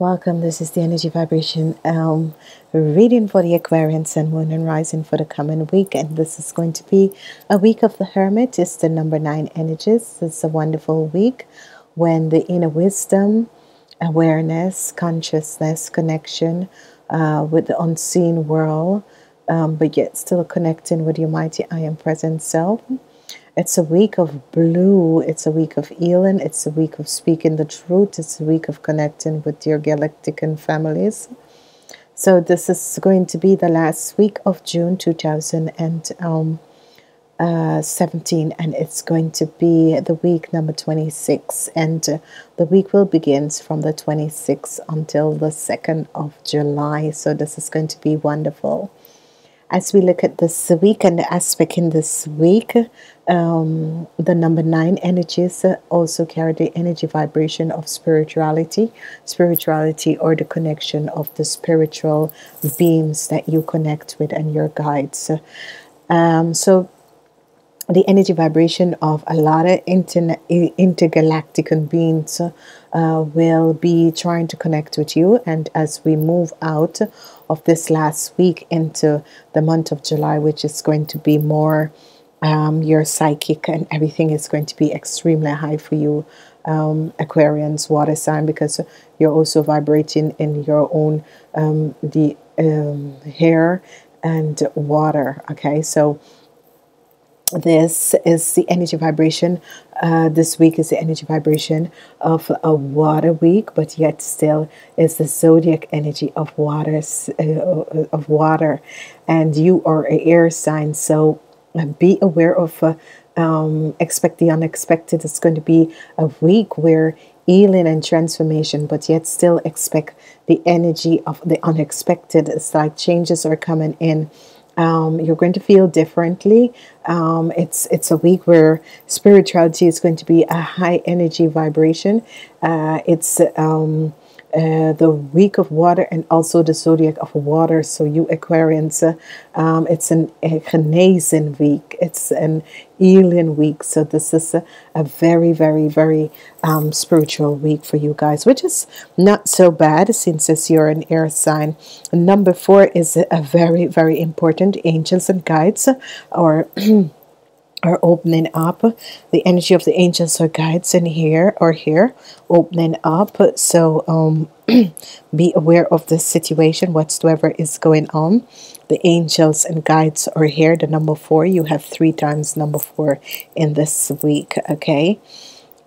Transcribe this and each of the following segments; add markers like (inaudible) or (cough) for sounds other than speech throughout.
Welcome. This is the energy vibration um, reading for the Aquarian Sun, Moon, and Rising for the coming week. And this is going to be a week of the Hermit. It's the number nine energies. It's a wonderful week when the inner wisdom, awareness, consciousness, connection uh, with the unseen world, um, but yet still connecting with your mighty I am present self it's a week of blue. It's a week of healing. It's a week of speaking the truth. It's a week of connecting with your galactic and families. So this is going to be the last week of June 2017 um, uh, and it's going to be the week number 26 and uh, the week will begins from the 26th until the 2nd of July so this is going to be wonderful as we look at this week and the aspect in this week, um, the number nine energies also carry the energy vibration of spirituality, spirituality or the connection of the spiritual beams that you connect with and your guides. Um, so the energy vibration of a lot of inter intergalactic beings uh, will be trying to connect with you. And as we move out of this last week into the month of July, which is going to be more um, your psychic and everything is going to be extremely high for you, um, Aquarians, water sign, because you're also vibrating in your own um, the um, hair and water. Okay, so this is the energy vibration. Uh, this week is the energy vibration of a water week, but yet still is the zodiac energy of water, uh, of water, and you are a air sign. So uh, be aware of. Uh, um, expect the unexpected. It's going to be a week where healing and transformation, but yet still expect the energy of the unexpected. It's like changes are coming in um, you're going to feel differently. Um, it's it's a week where spirituality is going to be a high energy vibration. Uh, it's um, uh, the week of water and also the zodiac of water. So you Aquarians, uh, um, it's an a Genesian week. It's an healing week. So this is a, a very, very, very um, spiritual week for you guys, which is not so bad since you're an air sign. Number four is a very, very important angels and guides or (clears throat) are opening up. The energy of the angels or guides in here or here opening up. So um (clears throat) be aware of the situation whatsoever is going on. The angels and guides are here the number four. You have three times number four in this week okay?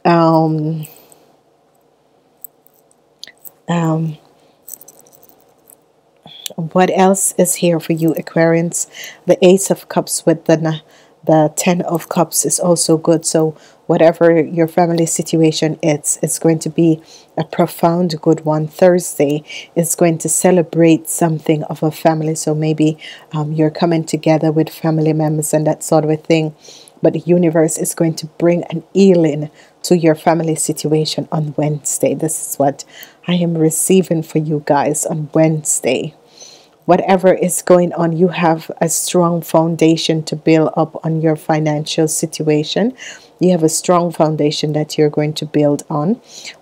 Um um what else is here for you aquarians? The ace of cups with the the ten of cups is also good. So whatever your family situation is it's going to be a profound good one. Thursday is going to celebrate something of a family. So maybe um, you're coming together with family members and that sort of a thing. But the universe is going to bring an healing to your family situation on wednesday. This is what i am receiving for you guys on wednesday whatever is going on, you have a strong foundation to build up on your financial situation. You have a strong foundation that you're going to build on.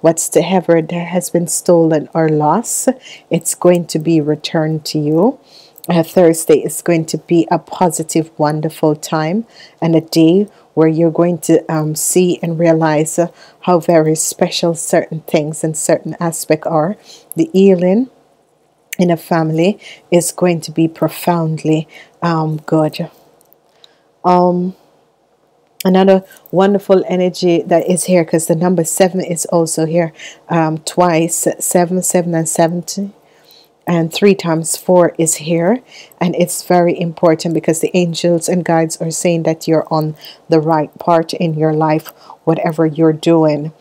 Whatsoever that has been stolen or lost, it's going to be returned to you. Uh, Thursday is going to be a positive, wonderful time and a day where you're going to um, see and realize uh, how very special certain things and certain aspects are. The healing, in a family is going to be profoundly um, good. Um, another wonderful energy that is here because the number seven is also here um, twice seven seven and 70 and three times four is here and it's very important because the angels and guides are saying that you're on the right part in your life whatever you're doing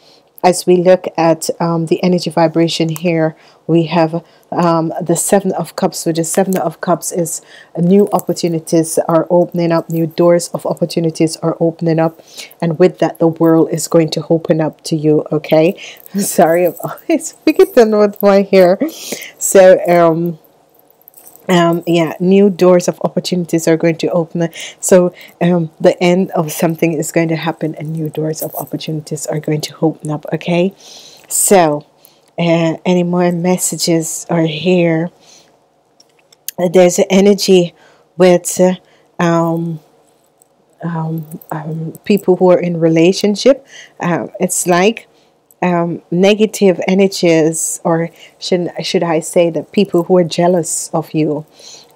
as we look at um, the energy vibration here, we have um, the Seven of Cups, which is Seven of Cups is new opportunities are opening up, new doors of opportunities are opening up. And with that, the world is going to open up to you, okay? (laughs) Sorry, I'm always forgetting with my hair. So, um, um, yeah, new doors of opportunities are going to open. So um, the end of something is going to happen, and new doors of opportunities are going to open up. Okay, so uh, any more messages are here. There's an energy with uh, um, um, um, people who are in relationship. Uh, it's like um, negative energies, or should should I say that people who are jealous of you.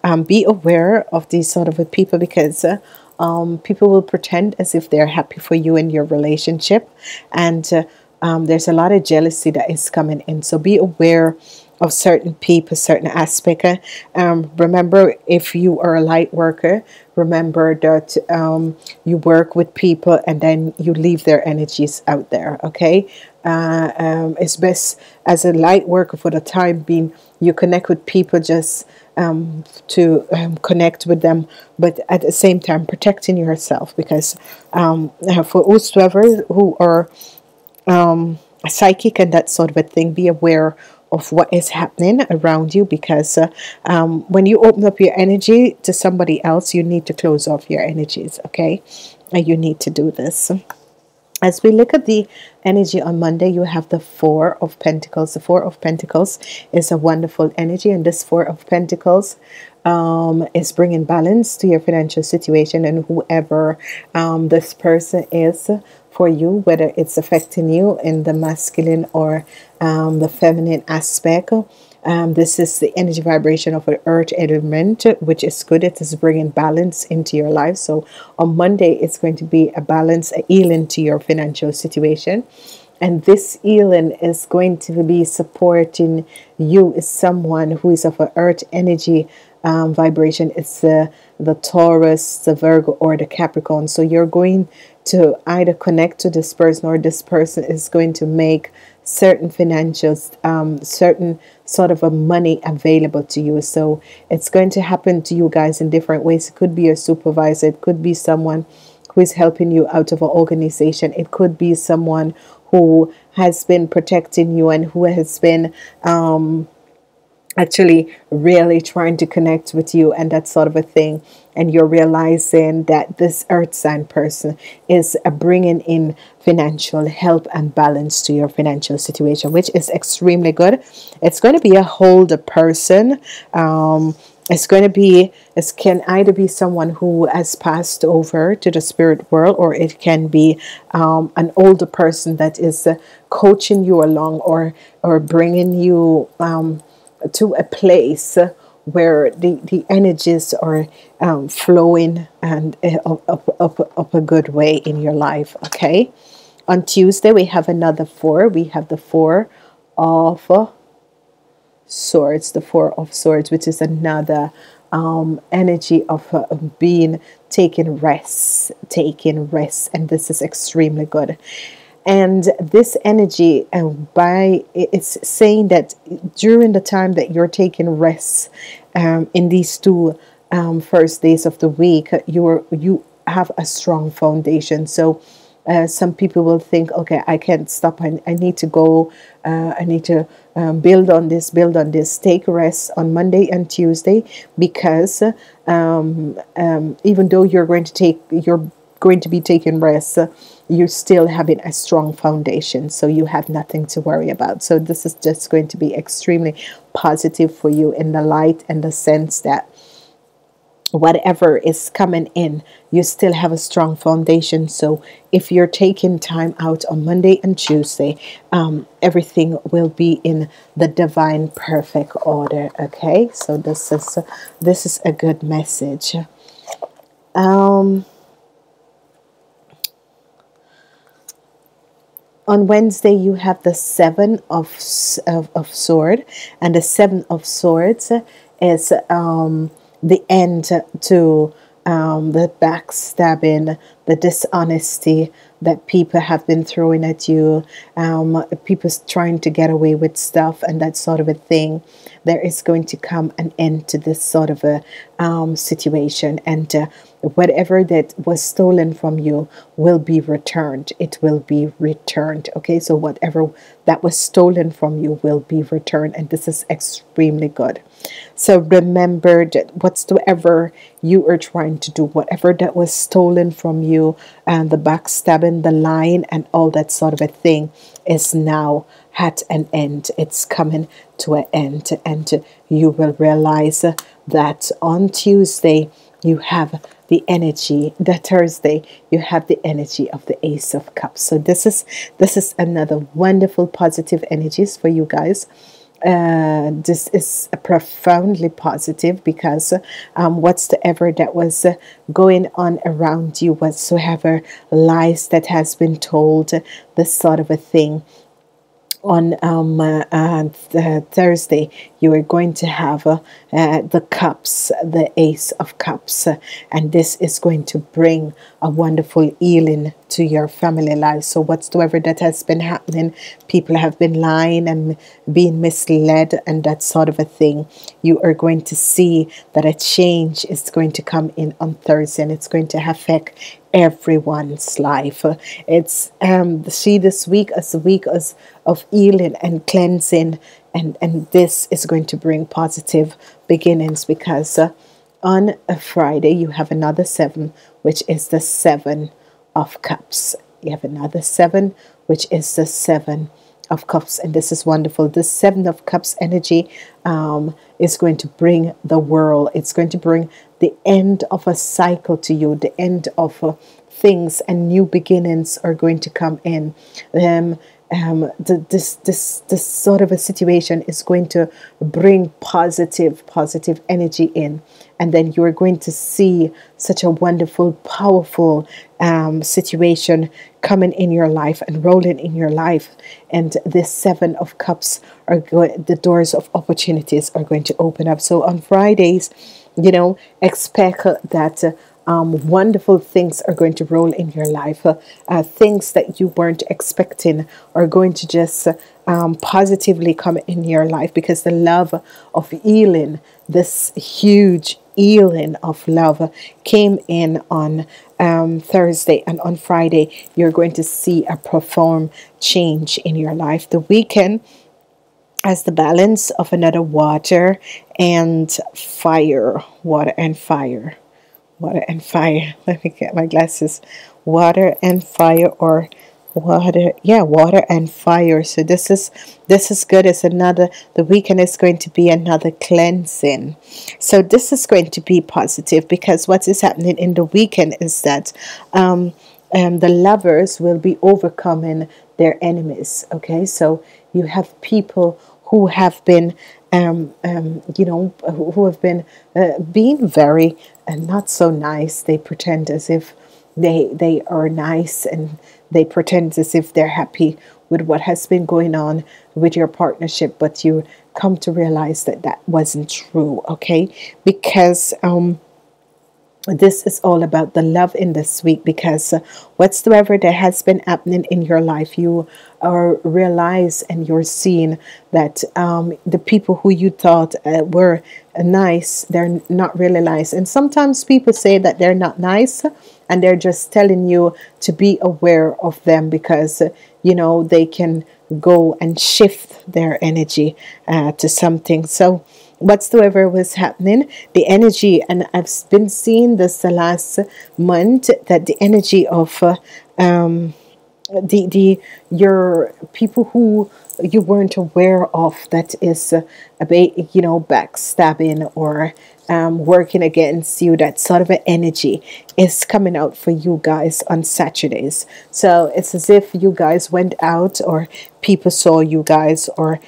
Um, be aware of these sort of people because uh, um, people will pretend as if they're happy for you in your relationship, and uh, um, there's a lot of jealousy that is coming in. So be aware of certain people, certain aspect. Um, remember, if you are a light worker, remember that um, you work with people and then you leave their energies out there. Okay, uh, um, it's best as a light worker for the time being. You connect with people just um, to um, connect with them, but at the same time protecting yourself because um, for whosoever who are um, psychic and that sort of a thing, be aware of what is happening around you because uh, um, when you open up your energy to somebody else, you need to close off your energies, okay? And you need to do this. As we look at the energy on Monday, you have the Four of Pentacles. The Four of Pentacles is a wonderful energy, and this Four of Pentacles um, is bringing balance to your financial situation, and whoever um, this person is for you, whether it's affecting you in the masculine or um, the feminine aspect. Um, this is the energy vibration of an earth element, which is good. It is bringing balance into your life. So on Monday, it's going to be a balance, a healing to your financial situation. And this healing is going to be supporting you as someone who is of an earth energy um, vibration. It's the, the Taurus, the Virgo, or the Capricorn. So you're going to either connect to this person or this person is going to make certain financials, um, certain sort of a money available to you. So it's going to happen to you guys in different ways. It could be your supervisor, it could be someone who is helping you out of an organization, it could be someone who has been protecting you and who has been um, actually really trying to connect with you and that sort of a thing and you're realizing that this earth sign person is bringing in financial help and balance to your financial situation which is extremely good it's going to be a older person um, it's going to be it can either be someone who has passed over to the spirit world or it can be um, an older person that is uh, coaching you along or or bringing you um, to a place where the, the energies are um, flowing and uh, up, up, up, up a good way in your life. Okay. On Tuesday, we have another four. We have the four of swords, the four of swords, which is another um, energy of uh, being taking rest, taking rest. And this is extremely good and this energy uh, by it's saying that during the time that you're taking rest um, in these two um, first days of the week you're you have a strong foundation so uh, some people will think okay I can't stop. I, I need to go uh, I need to um, build on this build on this take rest on Monday and Tuesday because um, um, even though you're going to take you're going to be taking rest you're still having a strong foundation. So you have nothing to worry about. So this is just going to be extremely positive for you in the light and the sense that whatever is coming in you still have a strong foundation. So if you're taking time out on monday and tuesday um, everything will be in the divine perfect order okay? So this is this is a good message. Um on Wednesday you have the seven of, of, of sword and the seven of swords is um, the end to um, the backstabbing, the dishonesty that people have been throwing at you, um, people trying to get away with stuff and that sort of a thing. There is going to come an end to this sort of a um, situation, and uh, whatever that was stolen from you will be returned. It will be returned. Okay, so whatever that was stolen from you will be returned, and this is extremely good. So remember that whatsoever you are trying to do, whatever that was stolen from you, and the backstabbing, the lying, and all that sort of a thing is now at an end. It's coming to an end. And you will realize that on Tuesday, you have the energy that Thursday you have the energy of the ace of cups so this is this is another wonderful positive energies for you guys uh, this is profoundly positive because um, whatsoever that was going on around you, whatsoever lies that has been told, this sort of a thing on um, uh, uh, Thursday, you are going to have uh, the cups, the Ace of Cups, and this is going to bring a wonderful healing to your family life. So, whatsoever that has been happening, people have been lying and being misled, and that sort of a thing. You are going to see that a change is going to come in on Thursday, and it's going to affect everyone's life. It's um see this week as a week as of healing and cleansing and and this is going to bring positive beginnings because uh, on a Friday you have another seven which is the seven of cups. You have another seven which is the seven of cups. And this is wonderful. This seven of cups energy um, is going to bring the world. It's going to bring the end of a cycle to you, the end of uh, things, and new beginnings are going to come in. Um, um, the, this this this sort of a situation is going to bring positive positive energy in, and then you are going to see such a wonderful, powerful um, situation coming in your life and rolling in your life. And this seven of cups are going. The doors of opportunities are going to open up. So on Fridays you know, expect that um, wonderful things are going to roll in your life. Uh, uh, things that you weren't expecting are going to just um, positively come in your life because the love of healing, this huge healing of love, came in on um, Thursday and on Friday. You're going to see a profound change in your life. The weekend as the balance of another water and fire, water and fire, water and fire. (laughs) Let me get my glasses. Water and fire, or water, yeah, water and fire. So this is this is good. It's another. The weekend is going to be another cleansing. So this is going to be positive because what is happening in the weekend is that. Um, um, the lovers will be overcoming their enemies. Okay, so you have people who have been, um, um, you know, who have been uh, being very uh, not so nice. They pretend as if they they are nice and they pretend as if they're happy with what has been going on with your partnership, but you come to realize that that wasn't true. Okay, because um this is all about the love in this week because uh, whatsoever that has been happening in your life, you are realize and you're seeing that um, the people who you thought uh, were nice, they're not really nice. And sometimes people say that they're not nice and they're just telling you to be aware of them because, you know, they can go and shift their energy uh, to something. So, whatsoever was happening, the energy, and I've been seeing this the last month that the energy of uh, um, the the your people who you weren't aware of that is uh, a bit you know backstabbing or um, working against you that sort of an energy is coming out for you guys on Saturdays so it's as if you guys went out or people saw you guys or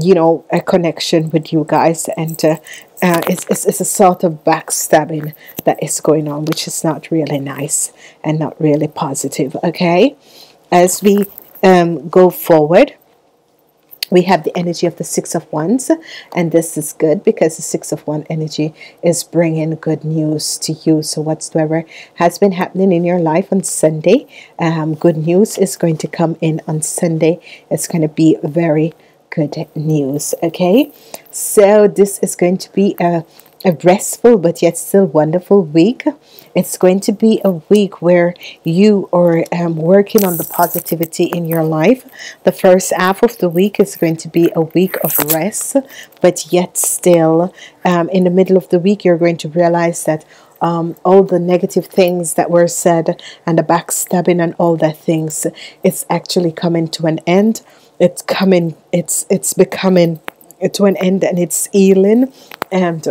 you know, a connection with you guys, and uh, uh, it's, it's, it's a sort of backstabbing that is going on, which is not really nice and not really positive. Okay, as we um, go forward, we have the energy of the Six of Wands, and this is good because the Six of Wand energy is bringing good news to you. So, whatsoever has been happening in your life on Sunday, um, good news is going to come in on Sunday. It's going to be very good news. Okay, so this is going to be a, a restful but yet still wonderful week. It's going to be a week where you are um, working on the positivity in your life. The first half of the week is going to be a week of rest, but yet still um, in the middle of the week, you're going to realize that um, all the negative things that were said and the backstabbing and all that things, it's actually coming to an end it's coming it's it's becoming to an end and it's healing and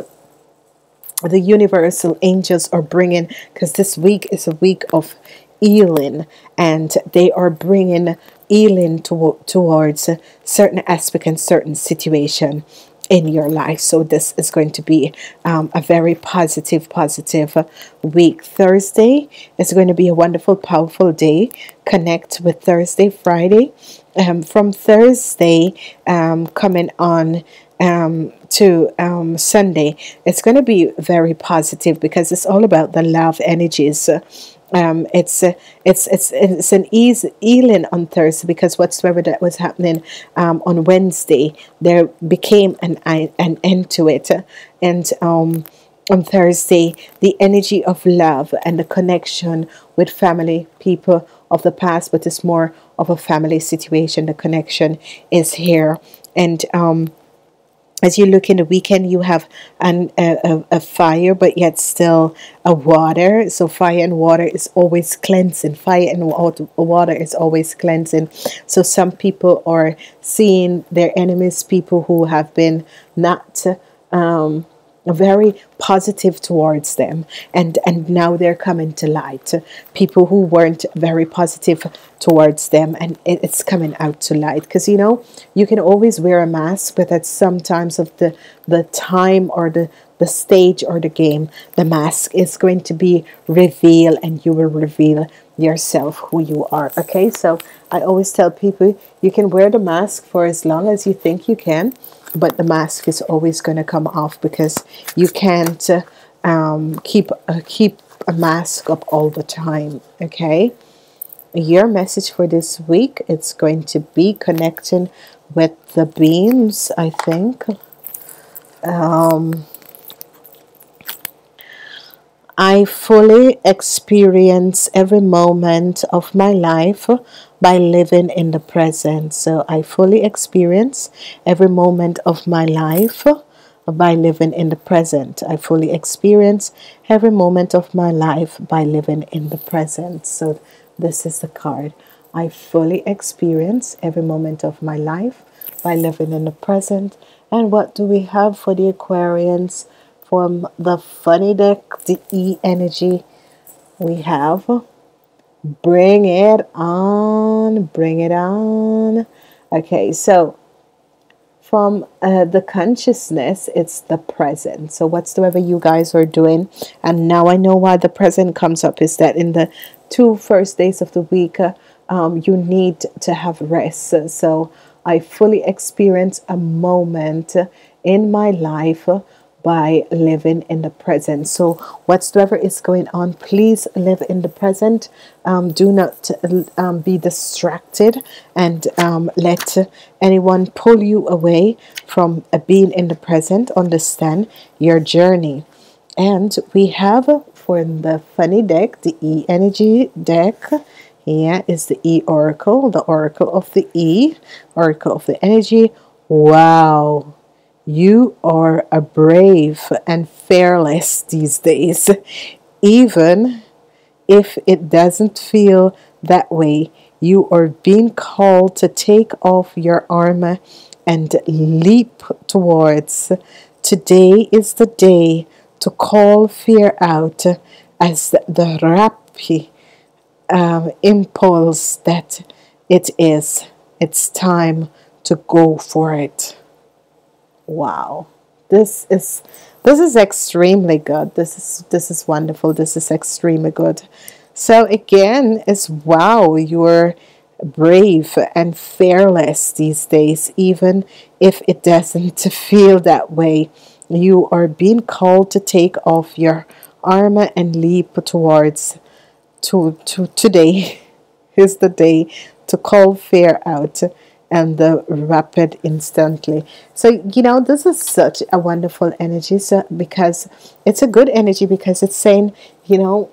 the universal angels are bringing because this week is a week of healing and they are bringing healing to, towards certain aspect and certain situation in your life. So this is going to be um, a very positive, positive week. Thursday is going to be a wonderful, powerful day. Connect with Thursday, Friday. Um, from Thursday, um, coming on um, to um, Sunday, it's going to be very positive because it's all about the love energies. Um, it's it's it's it's an ease healing on Thursday because whatsoever that was happening um, on Wednesday, there became an an end to it, and um, on Thursday, the energy of love and the connection with family people of the past, but it's more of a family situation. The connection is here, and um, as you look in the weekend, you have an, a, a, fire, but yet still a water. So fire and water is always cleansing. Fire and water is always cleansing. So some people are seeing their enemies, people who have been not um, very positive towards them. And and now they're coming to light. People who weren't very positive towards them and it's coming out to light. Because you know you can always wear a mask but at sometimes of the the time or the the stage or the game the mask is going to be revealed and you will reveal yourself who you are okay? So i always tell people you can wear the mask for as long as you think you can but the mask is always going to come off because you can't um, keep uh, keep a mask up all the time okay? Your message for this week it's going to be connecting with the beams I think. Um, I fully experience every moment of my life by living in the present. So I fully experience every moment of my life by living in the present. I fully experience every moment of my life by living in the present. So this is the card. I fully experience every moment of my life by living in the present. And what do we have for the Aquarians? From the funny deck, the E energy, we have bring it on, bring it on. Okay, so from uh, the consciousness, it's the present. So, whatsoever you guys are doing, and now I know why the present comes up is that in the two first days of the week, uh, um, you need to have rest. So, I fully experience a moment in my life by living in the present. So, whatsoever is going on, please live in the present. Um, do not um, be distracted and um, let anyone pull you away from uh, being in the present. Understand your journey. And we have for the funny deck, the E energy deck. Here is the E oracle, the oracle of the E, oracle of the energy. Wow you are a brave and fearless these days, even if it doesn't feel that way. You are being called to take off your armor and leap towards. Today is the day to call fear out as the rapid um, impulse that it is. It's time to go for it wow. This is this is extremely good. This is this is wonderful. This is extremely good. So again it's wow you're brave and fearless these days even if it doesn't (laughs) feel that way. You are being called to take off your armor and leap towards to, to today (laughs) is the day to call fear out and the rapid instantly. So you know this is such a wonderful energy so because it's a good energy because it's saying you know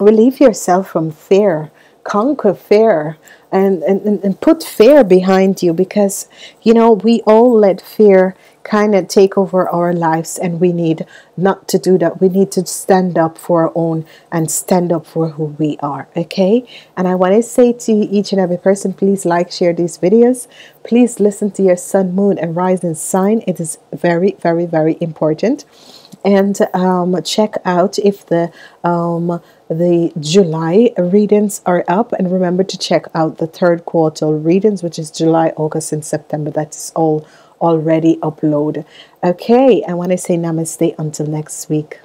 relieve yourself from fear conquer fear and, and, and put fear behind you because you know we all let fear kind of take over our lives and we need not to do that. We need to stand up for our own and stand up for who we are okay? And i want to say to each and every person please like share these videos. Please listen to your sun moon and rising sign. It is very very very important and um, check out if the um, the July readings are up. And remember to check out the third quarter readings which is July August and September. That is all already uploaded. Okay I want to say namaste until next week